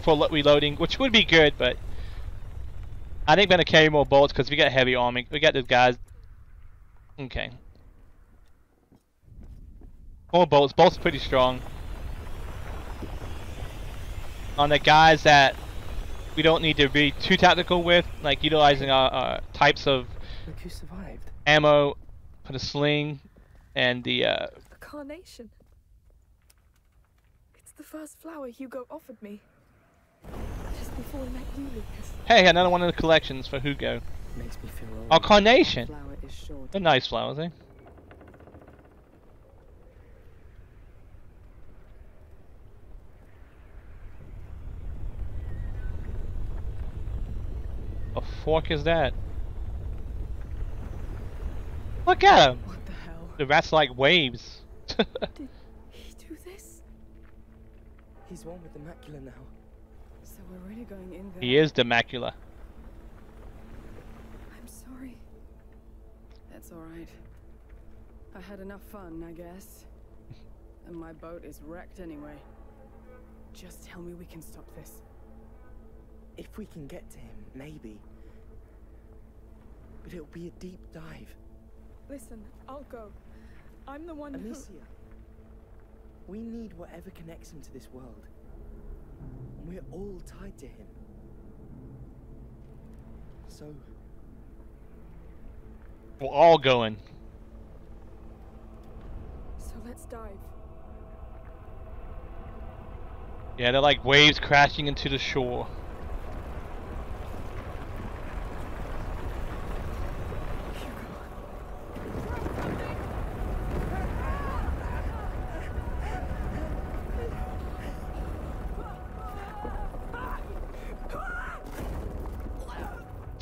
for reloading, which would be good, but I think we're gonna carry more bullets because we got heavy armor. We got these guys. Okay. More bolts. Bolts pretty strong. On the guys that we don't need to be too tactical with, like utilizing our, our types of Look who survived. ammo for the sling and the uh, A carnation. It's the first flower Hugo offered me. Just before I met you, Lucas. Hey another one of the collections for Hugo. Makes me feel old. Oh, carnation. Flower is short. They're nice flowers, eh? A fork is that? Look at him! What the hell? The rat's like waves. Did he do this? He's one with the macula now. So we're really going in there. he is the macula. I'm sorry. That's alright. I had enough fun, I guess. And my boat is wrecked anyway. Just tell me we can stop this. If we can get to him, maybe. But it'll be a deep dive. Listen, I'll go. I'm the one who. Amicia, we need whatever connects him to this world. And we're all tied to him. So, We're all going. So let's dive. Yeah, they're like waves crashing into the shore.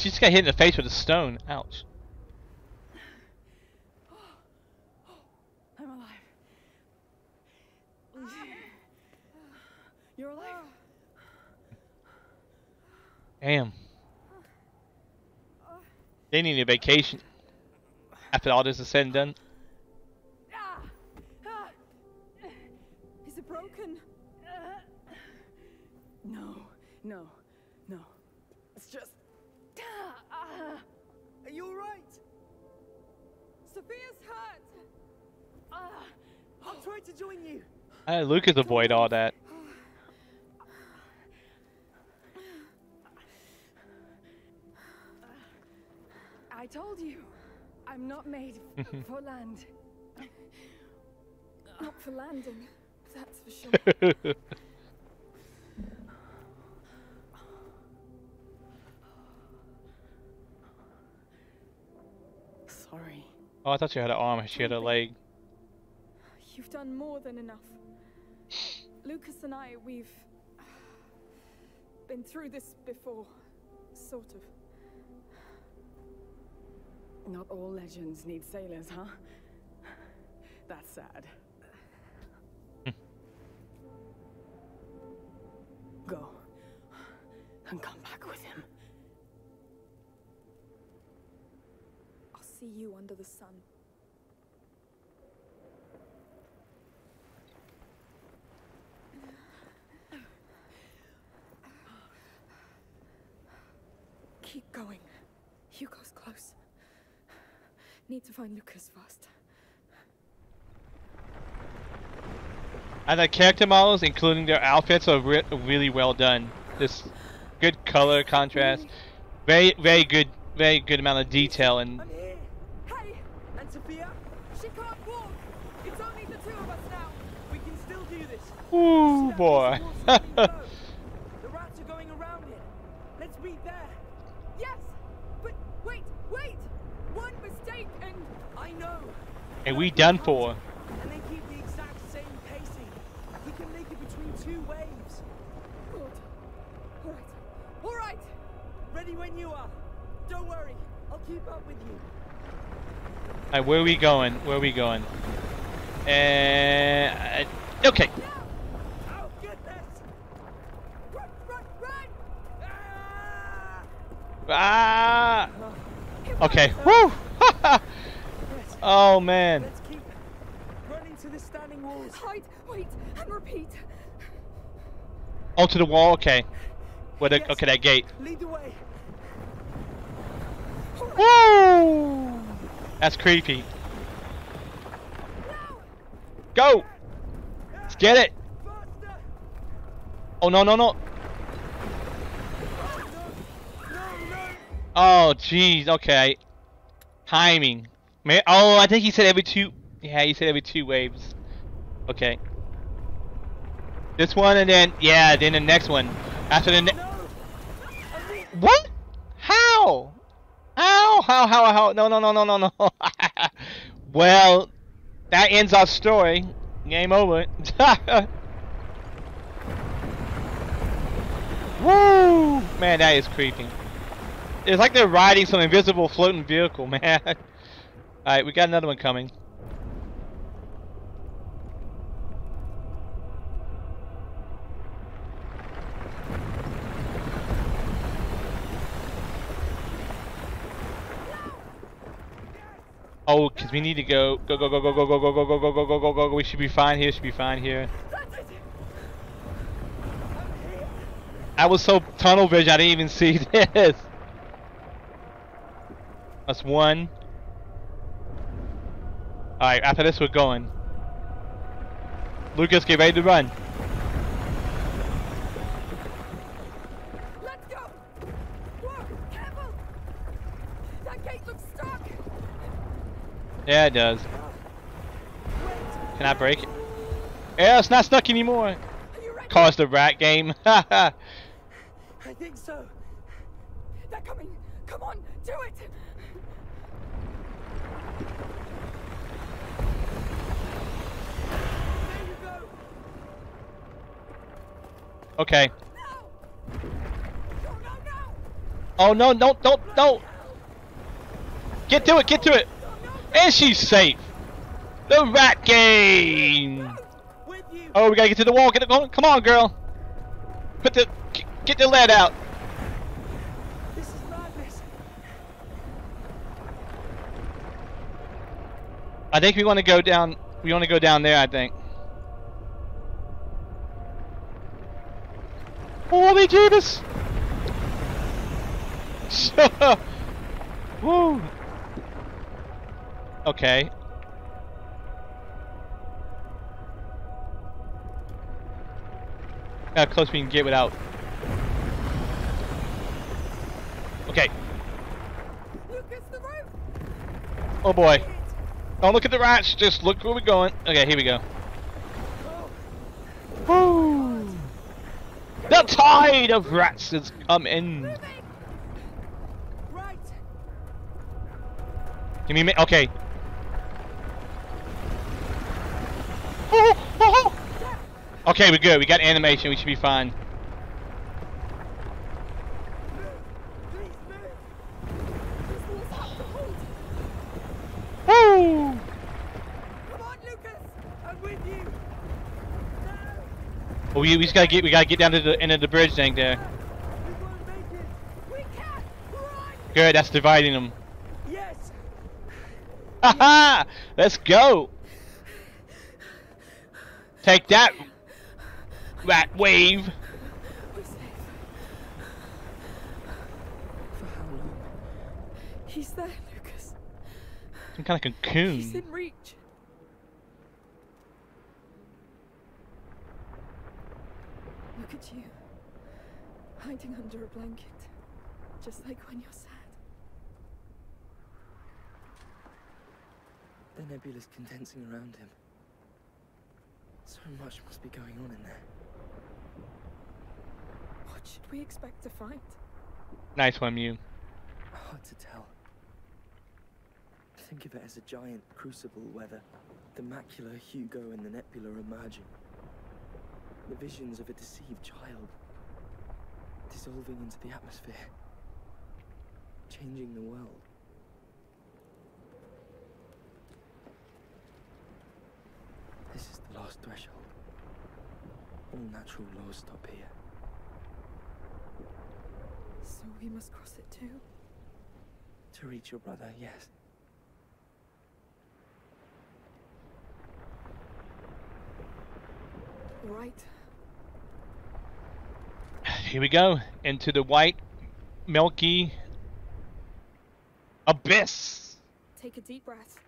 She just got hit in the face with a stone. Ouch. I'm alive. You're alive? Damn. They need a vacation. After all this is said and done. I'll to join you. Uh, Lucas avoid all that. I told you. I'm not made for land. Not for landing, that's for sure. Sorry. oh, I thought she had an arm. She had a leg. You've done more than enough. Lucas and I, we've been through this before, sort of. Not all legends need sailors, huh? That's sad. Hmm. Go. And come back with him. I'll see you under the sun. Keep going. Hugo's close. Need to find Lucas first. And the character models, including their outfits, are re really well done. This good color contrast, very very good, very good amount of detail, and I'm. Hey! And Sophia, She can't walk! It's only the two of us now! we can still do this. ooh boy. towards the green glow. the rats are going around it. Let's meet there. Yes! But wait, wait! One mistake and I know. And we done for. And they keep the exact same pacing. We can make it between two waves. good. Alright. Alright! Ready when you are. Don't worry. I'll keep up with you. Alright, where are we going? Where are we going? And okay. Ah! Ah. Okay. Woo. oh man. Let's keep running to the standing walls. Hide, wait, and repeat. Oh, to the wall. Okay. Where the Yes. okay that gate. Lead the way. Woo! That's creepy. Go! Let's get it! Oh, Faster. Oh no no no! Oh jeez, okay. Timing. Man, oh, I think he said every two. Yeah, he said every two waves. Okay. This one and then yeah, then the next one. After the ne- What? How? How? How? How? How? No, no, no, no, no, no. well, that ends our story. Game over. Woo! Man, that is creepy. It's like they're riding some invisible floating vehicle, man. Alright, we got another one coming. Oh, cause we need to go, go, go, go, go, go, go, go, go, go, go, go, go, go, go. We should be fine here. Should be fine here. I was so tunnel vision, I didn't even see this. That's one. Alright, after this, we're going. Lucas, get ready to run. Let's go! Whoa, careful! That gate looks stuck! Yeah, it does. Can I break it? Yeah, it's not stuck anymore. Are you ready? Caused the rat game. I think so. They're coming! Come on, do it! There you go. Okay. No! No, no, no! Oh no, no, don't, don't. Get to it, get to it. And she's safe. The rat game. Oh, we gotta get to the wall. Get it going. Come on, girl. Put the get the lead out. This is madness. I think we want to go down. We want to go down there. I think. Holy Jesus! Woo! Okay. How close we can get without. Okay. Lucas, the roof! Oh boy. Don't look at the rats. Just look where we're going. Okay, here we go. Oh. Woo! The tide of rats has come in. Right. Give me. Okay. Oh, oh, oh. Okay, we're good. We got animation. We should be fine. Please move. These walls have to hold! Woo! Come on, Lucas. I'm with you. No. We, just gotta get we gotta get down to the end of the bridge thing there. We won't make it. We can! Run! Good. That's dividing them. Yes. Haha! Let's go. Take that, rat wave. We're safe. For how long? He's there, Lucas. Some kind of He's in reach. Look at you. Hiding under a blanket. Just like when you're sad. The nebula's condensing around him. So much must be going on in there. What should we expect to find? Nice one, Mew. Hard to tell. Think of it as a giant crucible where the, the macular Hugo and the nebula are merging. The visions of a deceived child dissolving into the atmosphere, changing the world. This is the last threshold. All natural laws stop here. So we must cross it too? To reach your brother, yes. Right. Here we go into the white, milky abyss. Take a deep breath.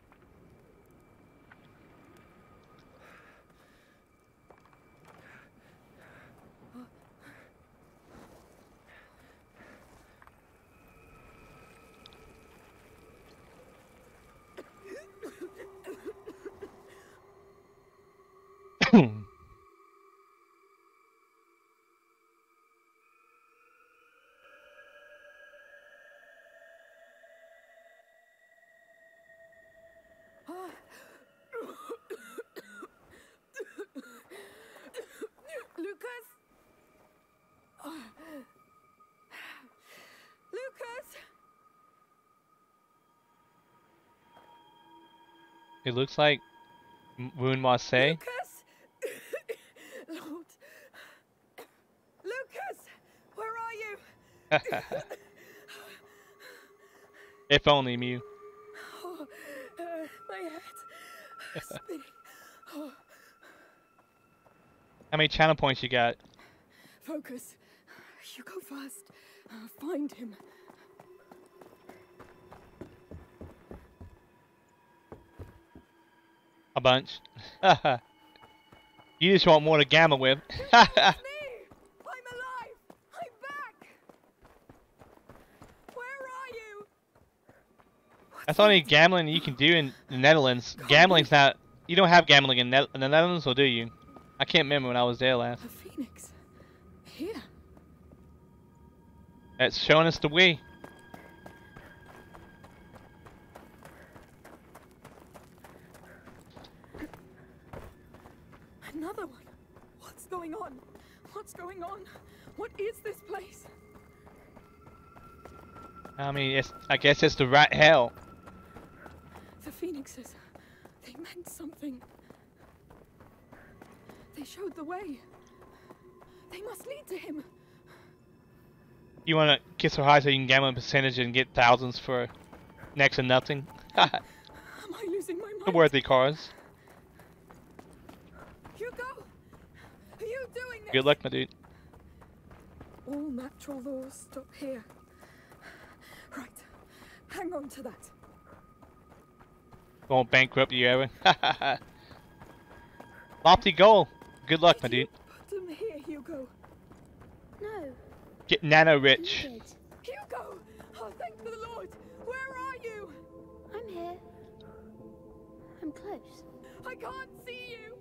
Lucas! Lucas! It looks like Moon Marseille. Lucas! Lord. Lucas! Where are you? if only Mew. Oh, uh, my head. Spinning. Oh, How many channel points you got? focus. You go first. Uh, find him. Bunch. you just want more to gamble with. I'm alive! I'm back! Where are you? That's only gambling you can do in the Netherlands. Gambling's not. You don't have gambling in, in the Netherlands, or do you? I can't remember when I was there last. The phoenix. Here. It's showing us the way. Another one. What's going on? What's going on? What is this place? I mean, it's. I guess it's the rat hell. The phoenixes. They meant something. They showed the way. They must lead to him. You want to kiss her high so you can gamble a percentage and get thousands for next to nothing. Am I losing my mind? Worthy cars. Hugo! Are you doing this? Good luck, my dude. All natural laws stop here. Right. Hang on to that. Won't bankrupt you ever. Lofty goal. Good luck, my You dude. Put them here, Hugo. No, Get nano rich. Hugo! Oh, thank the Lord! Where are you? I'm here. I'm close. I can't see you!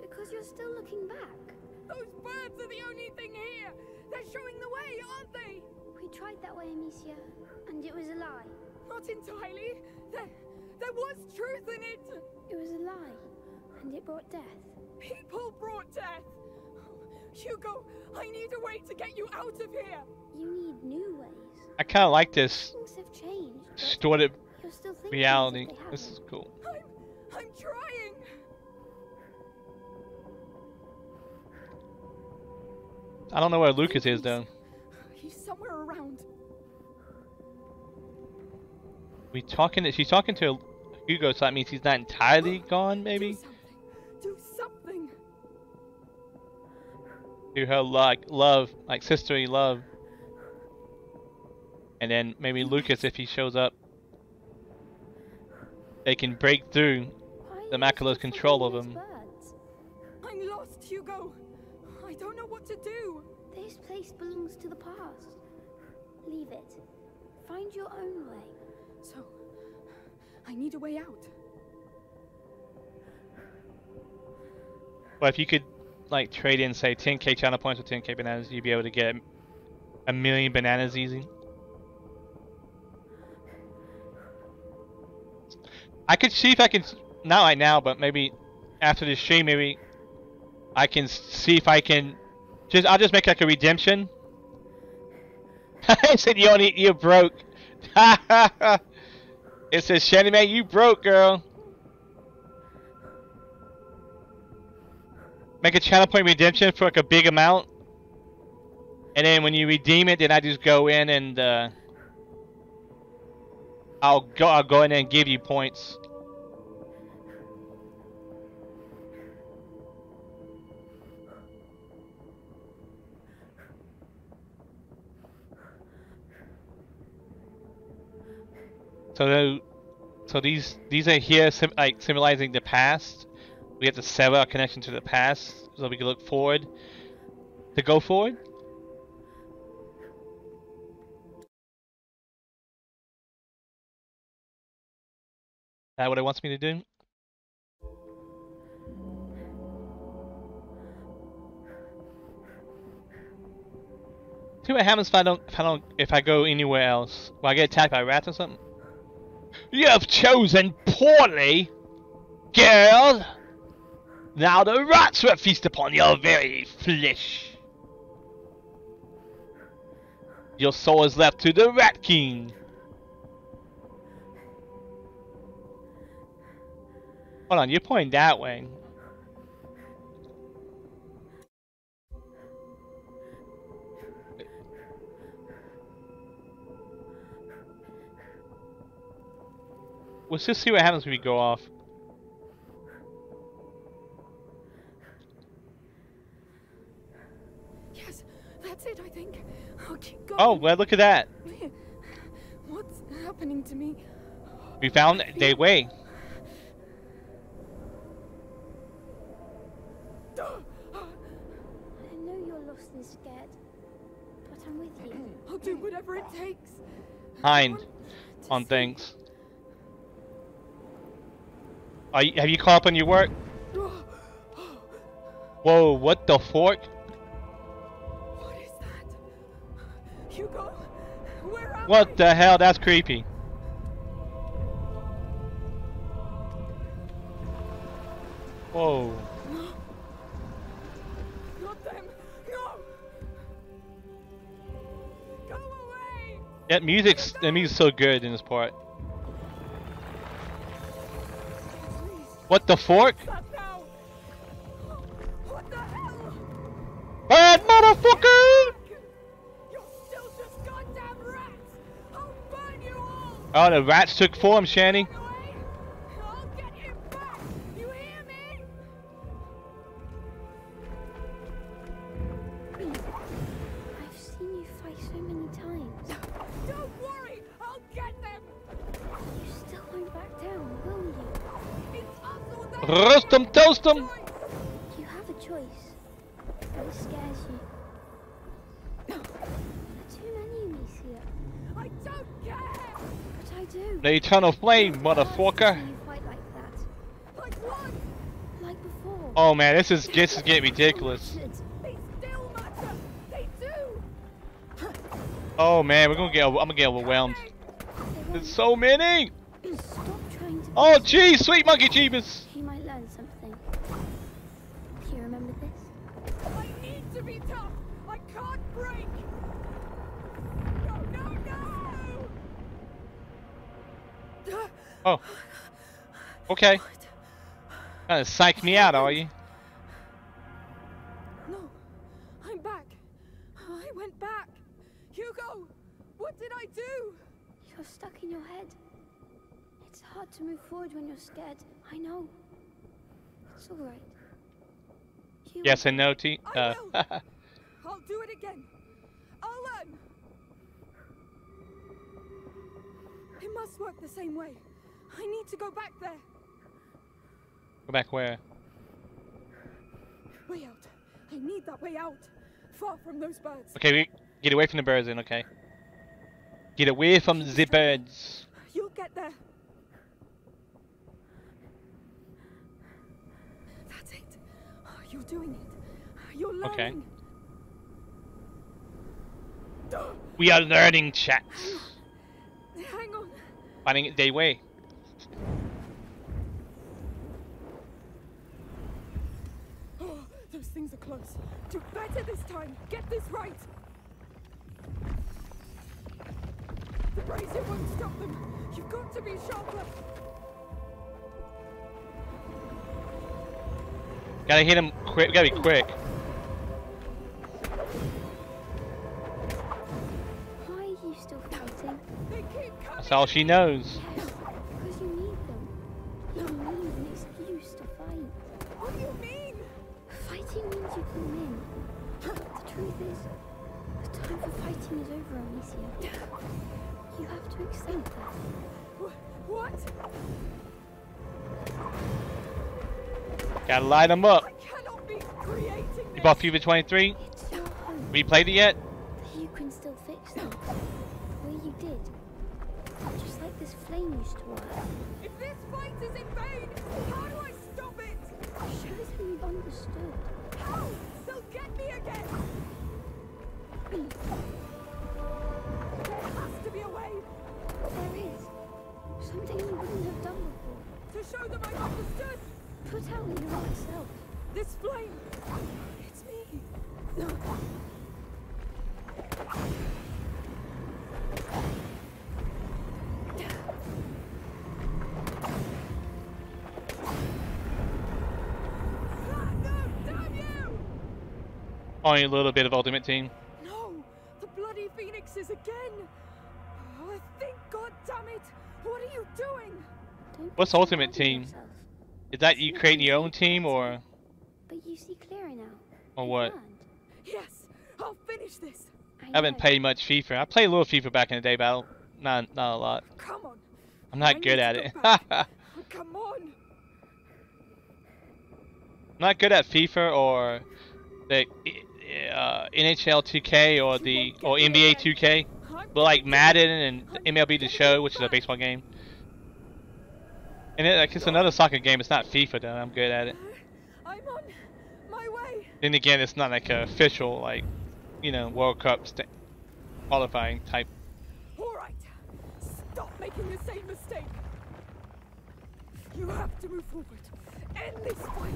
Because you're still looking back. Those birds are the only thing here! They're showing the way, aren't they? We tried that way, Amicia, and it was a lie. Not entirely. There, there was truth in it. It was a lie, and it brought death. People brought death. Hugo, I need a way to get you out of here. You need new ways. I kind of like this Things have changed. but distorted You're still thinking reality. As if they This is cool. I'm, I'm trying. I don't know where Lucas is though. He's somewhere around. We talking? She's talking to Hugo, so that means he's not entirely gone. Do Maybe something. Do something. to her like love, like sisterly love. And then maybe Lucas, if he shows up, they can break through the Macula's control of him. To do. This place belongs to the past. Leave it. Find your own way. So, I need a way out. Well, if you could like trade in say 10k channel points with 10k bananas, you'd be able to get a million bananas easy. I could see if I can, not right now, but maybe after this stream, maybe I can see if I can. Just I'll just make like a redemption. I said you you broke. it says Shandy man, you broke, girl. Make a channel point redemption for like a big amount. And then when you redeem it, then I just go in and uh, I'll go I'll go in and give you points. So, so these these are here, sim- like symbolizing the past. We have to sever our connection to the past, so we can look forward. To go forward. That what it wants me to do? See what happens if I don't if I don't if I go anywhere else. Will I get attacked by rats or something? You have chosen poorly, girl. Now the rats will feast upon your very flesh. Your soul is left to the Rat King. Hold on, you're pointing that way. Let's just see what happens when we go off. Yes, that's it, I think. I'll keep going. Oh, well, look at that. What's happening to me? We found the way. I know you're lost and scared, but I'm with you. I'll do whatever it takes. Hind on see- things. You, have you caught up on your work? Whoa, what the fork? What is that? Hugo, where am I? What the hell? That's creepy. Whoa. Not them. No. Go away. That music's that music's so good in this part. What the fork? stop. What the hell? Bad motherfucker! You're still just goddamn rats. I'll burn you all. Oh, the rats took form, Shanny. The eternal flame, motherfucker. like Like like. Oh man, this is this is getting ridiculous. Should. They still matter. They do. Oh man, we're gonna get I'm gonna get overwhelmed. There's so many. won't stop trying to. Oh geez, sweet monkey jeebus. He might learn something. Do you remember this? I need to be tough. I can't break. No, no, no. Oh. Okay. What? Trying to psych me out, are you? No, I'm back. I went back. Hugo, what did I do? You're stuck in your head. It's hard to move forward when you're scared. I know. It's all right. You Yes and no, T. I Uh, I'll do it again. I'll learn. It must work the same way. I need to go back there. go back where? Way out. I need that way out. Far from those birds. Okay, we get away from the birds then. Okay. Get away from the birds. You'll get there. That's it. Oh, you're doing it. You're learning. Okay. We are learning, chats. Hang on. Finding their way. Oh, those things are close. Do better this time. Get this right. The brazier won't stop them. You've got to be sharper. Gotta hit him quick. Gotta be quick. Why are you still fighting? They keep coming. That's all she knows. Gotta light them up. I cannot be creating You bought FIFA 23? It's your. We played it yet? You can still fix them. Well, you did. Just like this flame used to work. If this fight is in vain, how do I stop it? Show them you've understood. How? They'll get me again. There has to be a way There is. Something you wouldn't have done before. to show them I've understood. Put out your right self. This flame, it's me. No, damn you! Only a little bit of Ultimate Team. No, the bloody phoenixes again. Oh, think, God damn it! What are you doing? Don't What's Ultimate Team? yourself. Is that you creating your own team or But you see clearer now. or what? Yes, I'll finish this. I I haven't know. played much FIFA. I played a little FIFA back in the day, but I don't- not not a lot. Come on. I'm not need good at go it. back. I'm come on. not good at FIFA or the uh, NHL 2K or the or NBA 2K. I'm But like Madden and MLB The Show, which is a baseball game. And it, like it's another soccer game. It's not FIFA though. I'm good at it. I'm on my way. Then again, it's not like a official like, you know, World Cup st- qualifying type. All right. Stop making the same mistake. You have to move forward. End this fight.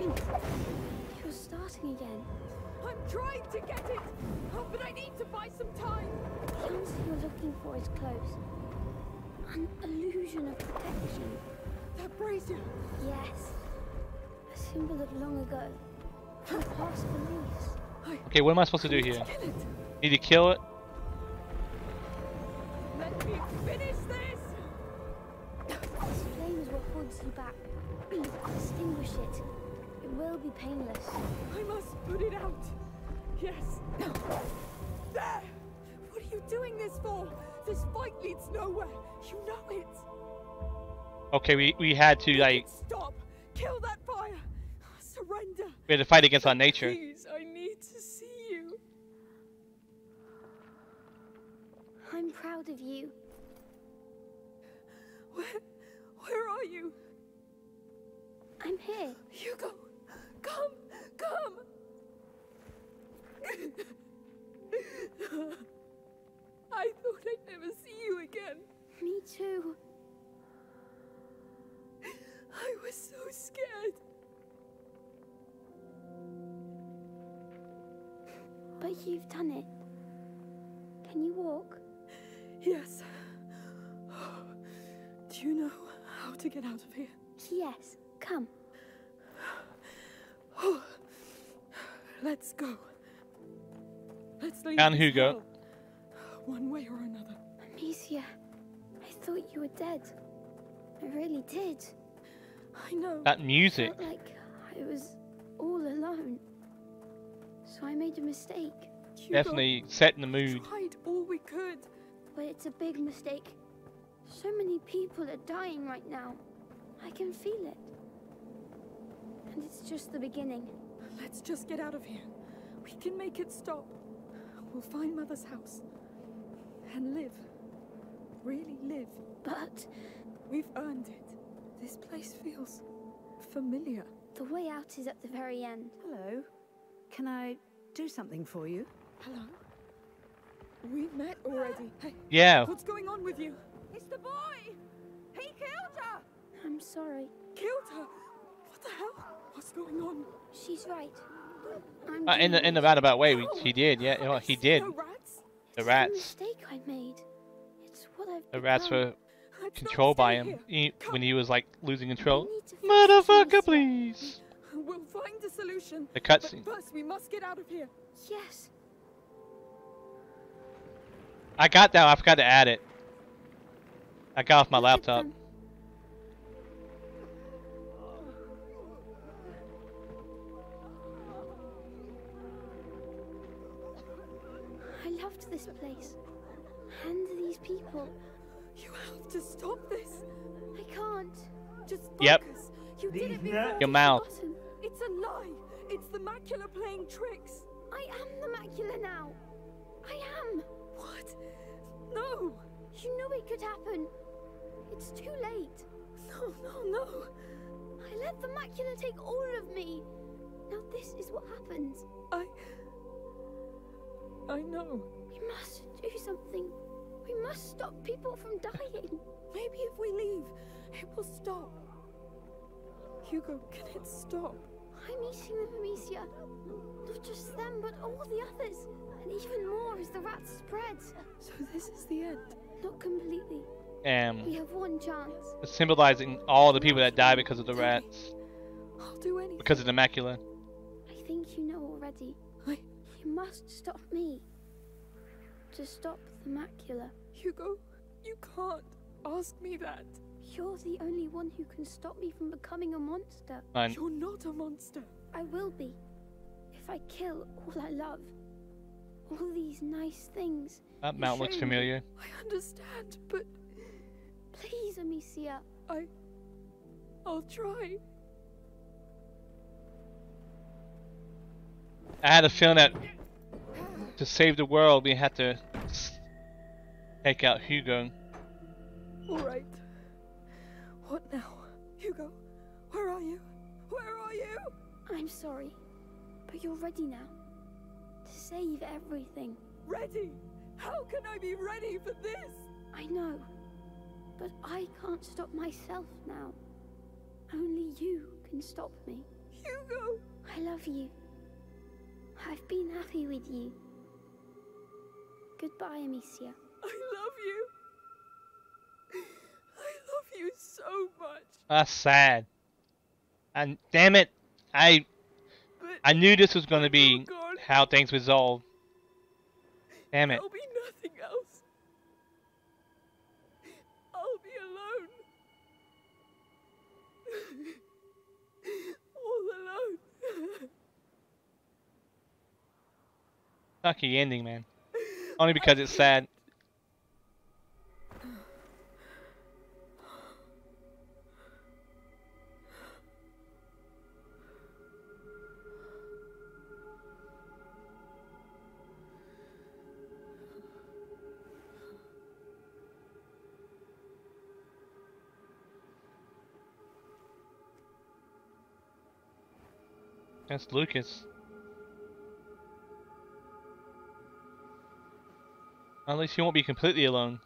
You're starting again. I'm trying to get it, oh, but I need to buy some time. The answer you're looking for is close. An illusion of protection. That brazier. Yes. A symbol of long ago. Your past beliefs. Okay, what am I supposed to do here? to kill it. Need to kill it? Let me finish this. This flame is what holds you back. Extinguish it. It will be painless. I must put it out. Yes. There. What are you doing this for? This fight leads nowhere. You know it. Okay, we we had to like stop. Kill that fire. Surrender. we had to fight against our nature. Please, I need to see you. I'm proud of you. Where, where are you? I'm here. Hugo, come, come. I thought I'd never see you again. Me too. I was so scared. But you've done it. Can you walk? Yes. Do you know how to get out of here? Yes. Come. Let's go. Let's leave. Down this Hugo. One way or another. Amicia, I thought you were dead. I really did. I know. That music. Felt like I was all alone. So I made a mistake. Hugo, Definitely setting the mood. Tried all we could. But it's a big mistake. So many people are dying right now. I can feel it. And it's just the beginning. Let's just get out of here. We can make it stop. We'll find Mother's house. And live. Really live. But We've earned it. This place feels familiar. the way out is at the very end. Hello. Can I do something for you? Hello? We met already. Hey, Yeah. what's going on with you? It's the boy! He killed her! I'm sorry. Killed her! What the hell? What's going on? She's right. Uh, in the in the it. roundabout way, we, he did. Yeah, well, he did. No rats? The It's rats. a mistake I made. It's what I've The rats become. were Let's controlled by him he, when he was like losing control. need to fix this Motherfucker, please. We'll find a solution. The But cutscene. first, we must get out of here. Yes. I got that. I forgot to add it. I got off my look at laptop. Them. left this place. And these people. You have to stop this. I can't. Just focus. Yep. You did it before. Your mouth. It's a lie. It's the macula playing tricks. I am the macula now. I am. What? No. You knew it could happen. It's too late. No, no, no. I let the macula take all of me. Now this is what happens. I. I know. We must do something. We must stop people from dying. Maybe if we leave, it will stop. Hugo, can it stop? I'm eating them, Amicia. Not just them, but all the others. And even more as the rat spreads. So this is the end. Not completely. Um, We have one chance. symbolizing all the people that die because of the rats, I'll do anything. because of the macula. I think you know already. I. You must stop me. To stop the macula. Hugo, you can't ask me that. You're the only one who can stop me from becoming a monster. And You're not a monster. I will be. If I kill all I love. All these nice things. that you mount looks familiar. I understand, but Please, Amicia. I. I'll try. I had a feeling that to save the world, we had to take out Hugo. All right. What now? Hugo, where are you? Where are you? I'm sorry. But you're ready now. To save everything. Ready? How can I be ready for this? I know. But I can't stop myself now. Only you can stop me. Hugo! I love you. I've been happy with you. Goodbye, Amicia. I love you. I love you so much. That's sad. And damn it, I But I knew this was going to oh be Oh, how things resolved. Damn it. there'll be nothing else. I'll be alone. All alone. Sucky ending, man. Only because it's sad. That's Lucas. At least you won't be completely alone.